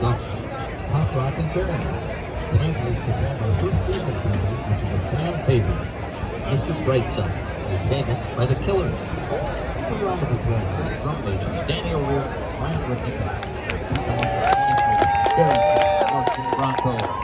2023 production, Pop Rock and present our first movie, which is a fan favorite, Mr. Brightside, is famous by the Killers. Give a round of applause drum major Ryan Ricky, 2023 Barrel, Austin Bronco.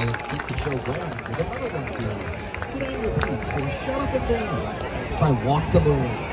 Now let's keep the show going with another one for you. Today let's see from Shut Up and Dance by Walk the Moon.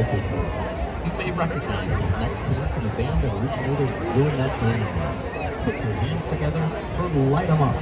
You may recognize this next team from the band that originated doing that band. Put your hands together or light them up.